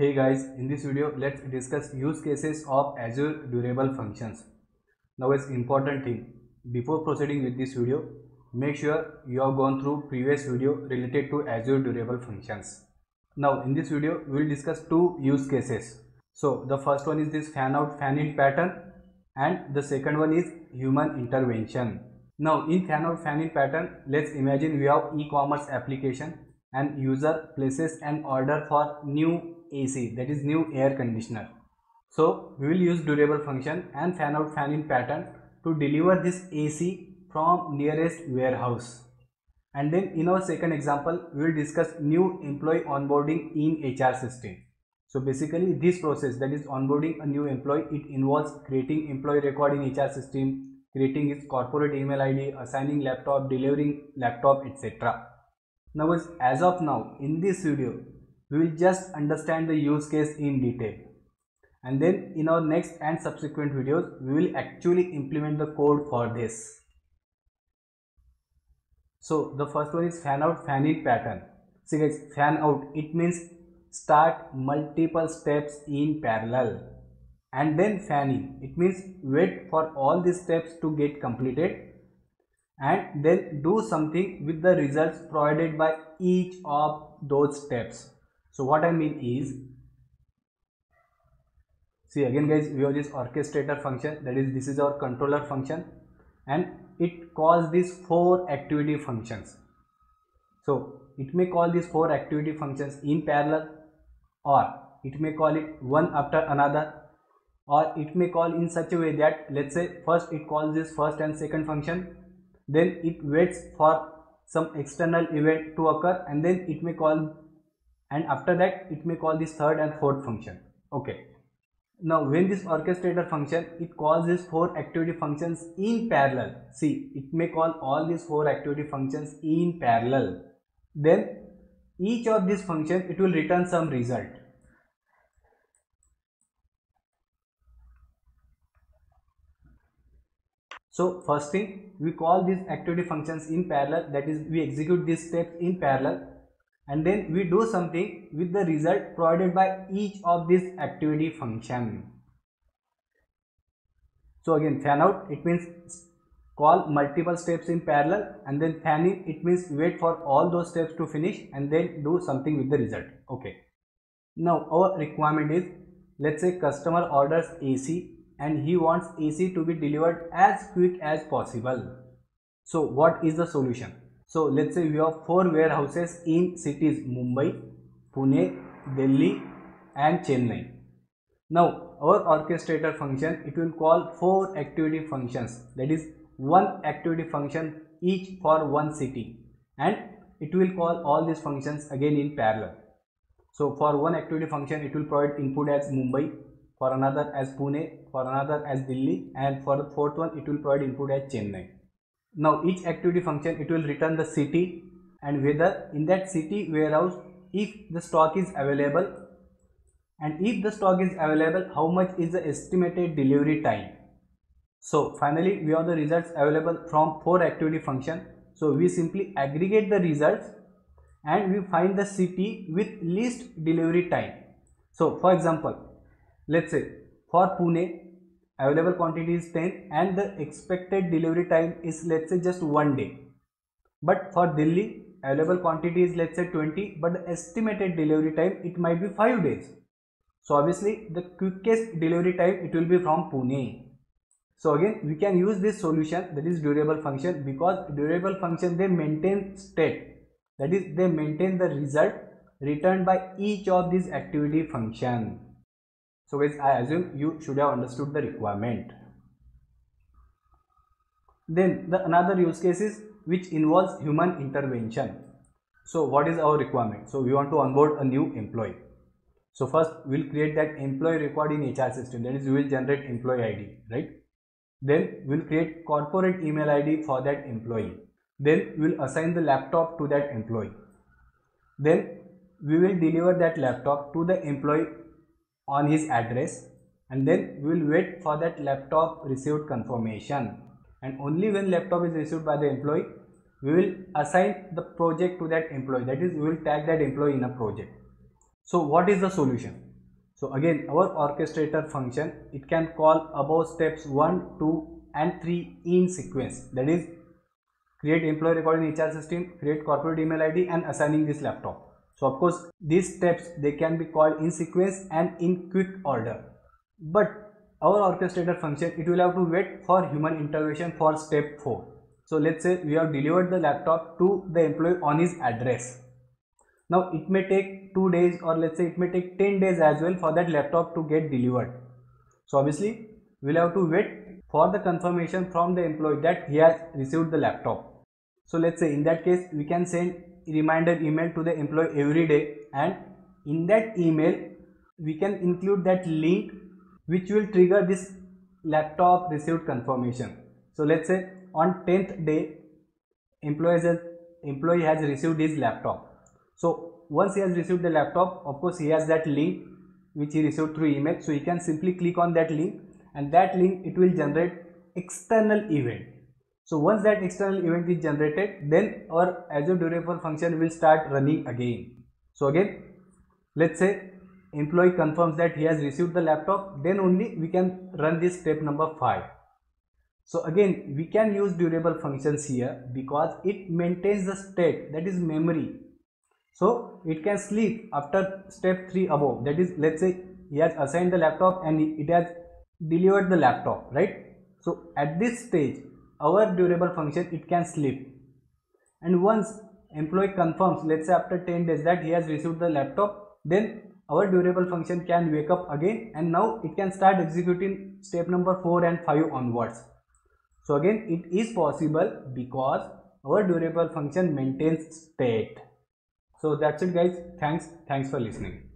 Hey guys, in this video let's discuss use cases of Azure Durable Functions. Now it's important thing, before proceeding with this video, make sure you have gone through previous video related to Azure Durable Functions. Now in this video we will discuss two use cases. So the first one is this fan out fan in pattern and the second one is human intervention. Now in fan out fan in pattern, let's imagine we have e-commerce application and user places an order for new AC that is new air conditioner. So we will use durable function and fan out fan in pattern to deliver this AC from nearest warehouse. And then in our second example, we will discuss new employee onboarding in HR system. So basically this process that is onboarding a new employee, it involves creating employee record in HR system, creating its corporate email ID, assigning laptop, delivering laptop, etc. Now as of now in this video, we will just understand the use case in detail. And then in our next and subsequent videos we will actually implement the code for this. So the first one is fan out fan in pattern. See guys fan out it means start multiple steps in parallel and then fan in. It means wait for all these steps to get completed and then do something with the results provided by each of those steps so what I mean is, see again guys, we have this orchestrator function that is this is our controller function and it calls these four activity functions. So it may call these four activity functions in parallel or it may call it one after another or it may call in such a way that let's say first it calls this first and second function then it waits for some external event to occur and then it may call and after that it may call this third and fourth function. Okay. Now when this orchestrator function it calls these four activity functions in parallel. See it may call all these four activity functions in parallel. Then each of these function it will return some result. So first thing we call these activity functions in parallel. That is we execute these steps in parallel and then we do something with the result provided by each of these activity function. So again fan out it means call multiple steps in parallel and then fan in it means wait for all those steps to finish and then do something with the result. Okay. Now our requirement is let's say customer orders ac and he wants ac to be delivered as quick as possible. So what is the solution so let's say we have four warehouses in cities Mumbai, Pune, Delhi and Chennai. Now our orchestrator function it will call four activity functions that is one activity function each for one city and it will call all these functions again in parallel. So for one activity function it will provide input as Mumbai, for another as Pune, for another as Delhi and for the fourth one it will provide input as Chennai. Now each activity function it will return the city and whether in that city warehouse if the stock is available and if the stock is available how much is the estimated delivery time. So finally we have the results available from four activity function. So we simply aggregate the results and we find the city with least delivery time. So for example, let's say for Pune available quantity is 10 and the expected delivery time is let's say just one day. But for Delhi available quantity is let's say 20 but the estimated delivery time it might be 5 days. So obviously the quickest delivery time it will be from Pune. So again we can use this solution that is durable function because durable function they maintain state. That is they maintain the result returned by each of these activity function so guys, I assume you should have understood the requirement. Then the another use case is which involves human intervention. So what is our requirement? So we want to onboard a new employee. So first we'll create that employee record in HR system. That is we will generate employee ID, right? Then we'll create corporate email ID for that employee. Then we'll assign the laptop to that employee. Then we will deliver that laptop to the employee on his address and then we will wait for that laptop received confirmation. And only when laptop is received by the employee we will assign the project to that employee. That is we will tag that employee in a project. So what is the solution? So again our orchestrator function it can call above steps 1 2 and 3 in sequence. That is create employee record in hr system create corporate email id and assigning this laptop so of course these steps they can be called in sequence and in quick order. But our orchestrator function it will have to wait for human intervention for step 4 so let's say we have delivered the laptop to the employee on his address. Now it may take 2 days or let's say it may take 10 days as well for that laptop to get delivered. So obviously we'll have to wait for the confirmation from the employee that he has received the laptop. So let's say in that case we can send reminder email to the employee every day. And in that email we can include that link which will trigger this laptop received confirmation. So let's say on 10th day employee has, employee has received his laptop. So once he has received the laptop of course he has that link which he received through email. So he can simply click on that link and that link it will generate external event so once that external event is generated then our azure durable function will start running again. So again let's say employee confirms that he has received the laptop then only we can run this step number 5 so again we can use durable functions here because it maintains the state that is memory. So it can sleep after step 3 above. That is let's say he has assigned the laptop and it has delivered the laptop right? So at this stage our durable function it can sleep. And once employee confirms let's say after 10 days that he has received the laptop then our durable function can wake up again and now it can start executing step number 4 and 5 onwards. So again it is possible because our durable function maintains state. So that's it guys. Thanks. Thanks for listening